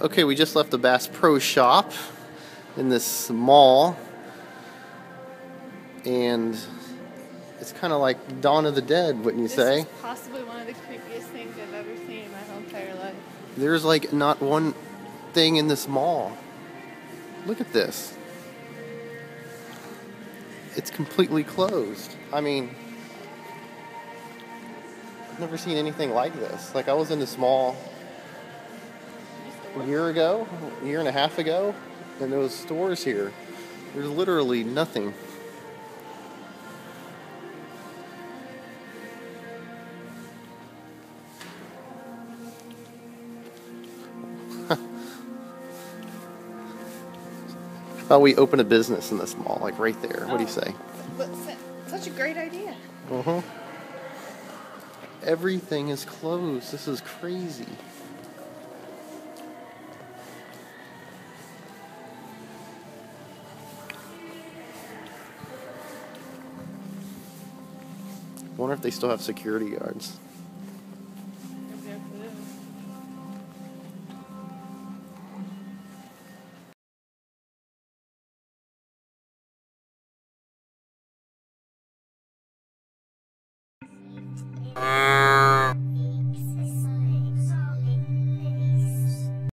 Okay, we just left the Bass Pro Shop in this mall, and it's kind of like Dawn of the Dead, wouldn't you This say? is possibly one of the creepiest things I've ever seen in my whole entire life. There's like not one thing in this mall. Look at this. It's completely closed. I mean, I've never seen anything like this. Like I was in this mall a year ago, a year and a half ago, and there was stores here. There's literally nothing. How about we open a business in this mall, like right there? What do you Oh. say? Such a great idea. Uh huh. Everything is closed. This is crazy. Wonder if they still have security guards.